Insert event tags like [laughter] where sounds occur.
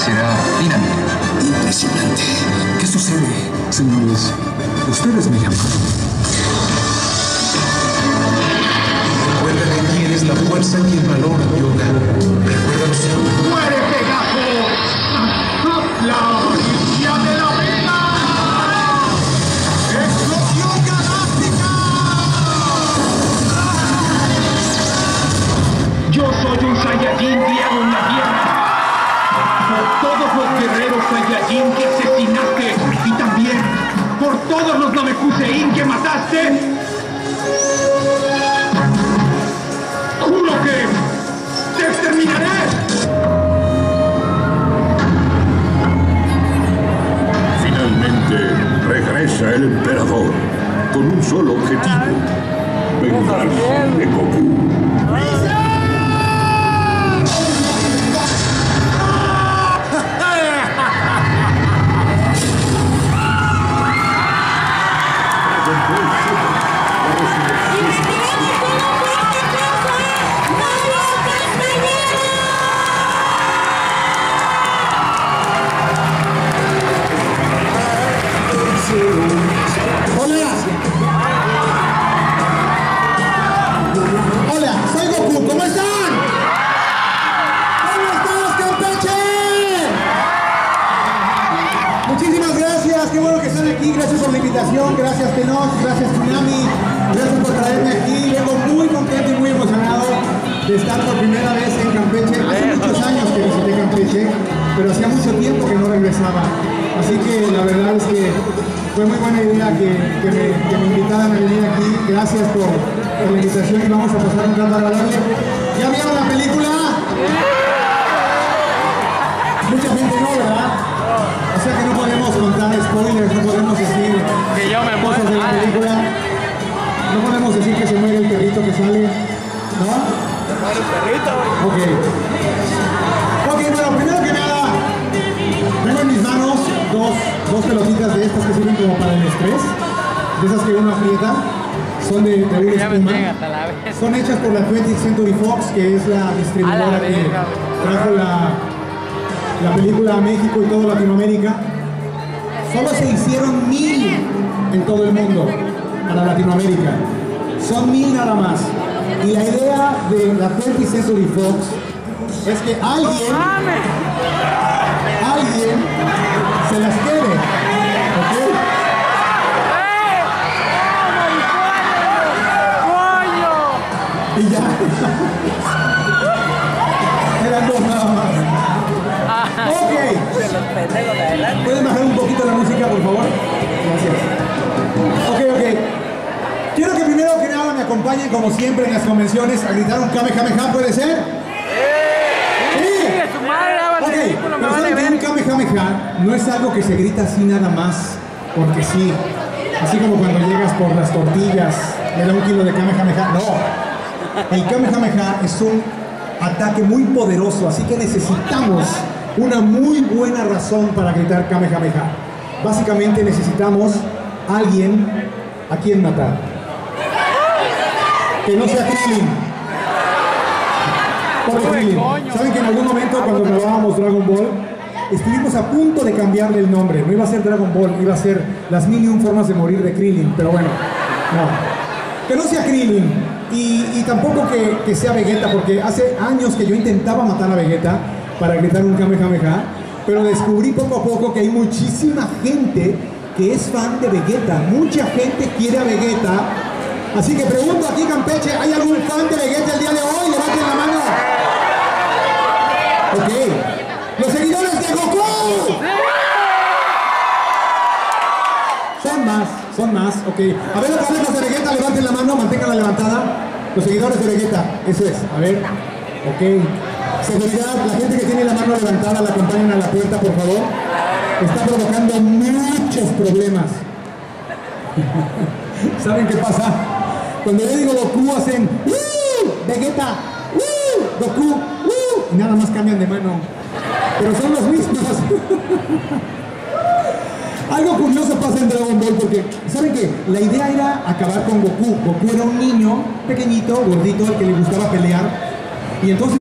será dinámica. Impresionante. ¿Qué sucede? Señores, ustedes me llamaron. Recuerda de quién es la fuerza y el valor, Yoga. Recuérdanos. ¡Muere Pegaso! ¡La orilla de la vida! ¡Explosión galáctica! Yo soy un Saiyajin criado en la tierra. Por todos los guerreros Saiyajin que asesinaste y también por todos los Namekusein que mataste. ¡Juro que te exterminaré! Finalmente regresa el emperador con un solo objetivo: vengarse de Goku. Qué bueno que están aquí, gracias por la invitación, gracias Tenoch, gracias Tsunami, gracias por traerme aquí, vengo muy contento y muy emocionado de estar por primera vez en Campeche, hace muchos años que visité Campeche, pero hacía mucho tiempo que no regresaba, así que la verdad es que fue muy buena idea que, que me, que me invitaran a venir aquí. Gracias por, por la invitación y vamos a pasar un rato agradable. ¿Ya vieron la película? Que no podemos contar spoilers, no podemos decir Que yo me cosas de la muero. película. No podemos decir que se muere el perrito que sale, ¿no? Ok. Ok, bueno, primero que nada, tengo en mis manos dos, dos pelotitas de estas que sirven como para el estrés, de esas que uno aprieta, son de, de una espuma. Son hechas por la 20th Century Fox, que es la distribuidora la que trajo la, la película a México y toda Latinoamérica. Solo se hicieron mil en todo el mundo para Latinoamérica. Son mil nada más. Y la idea de la 20th Century Fox es que alguien, alguien acompañen, como siempre en las convenciones, a gritar un Kamehameha, ¿puede ser? Sí. ¡Sigue su madre! ¡Haga Ok, ridículo! ¡Me pero saben que un! Kamehameha no es algo que se grita así nada más, porque sí. Así como cuando llegas por las tortillas, me da un kilo de Kamehameha. No. El Kamehameha es un ataque muy poderoso, así que necesitamos una muy buena razón para gritar Kamehameha. Básicamente necesitamos alguien a quien matar. Que no sea Krillin. ¿Saben que en algún momento cuando grabábamos Dragon Ball, estuvimos a punto de cambiarle el nombre? No iba a ser Dragon Ball, iba a ser las mil y un formas de morir de Krillin, pero bueno, no. Que no sea Krillin y, y tampoco que, que sea Vegeta, porque hace años que yo intentaba matar a Vegeta para gritar un Kamehameha, pero descubrí poco a poco que hay muchísima gente que es fan de Vegeta. Mucha gente quiere a Vegeta. Así que pregunto aquí, Campeche, ¿hay algún fan de Vegeta el día de hoy? Levanten la mano. Ok. Los seguidores de Goku. Son más, son más, ok. A ver, los fanáticos de Vegeta, levanten la mano, manténganla levantada. Los seguidores de Vegeta, eso es. A ver, ok. Seguridad, la gente que tiene la mano levantada, la acompañan a la puerta, por favor. Está provocando muchos problemas. [laughs] ¿Saben qué pasa? Cuando yo digo Goku hacen ¡Uh! Vegeta, ¡Uh! Goku, ¡Uh! y nada más cambian de mano. Pero son los mismos. [laughs] Algo curioso pasa en Dragon Ball porque, ¿saben qué? La idea era acabar con Goku. Goku era un niño pequeñito, gordito, al que le gustaba pelear. Y entonces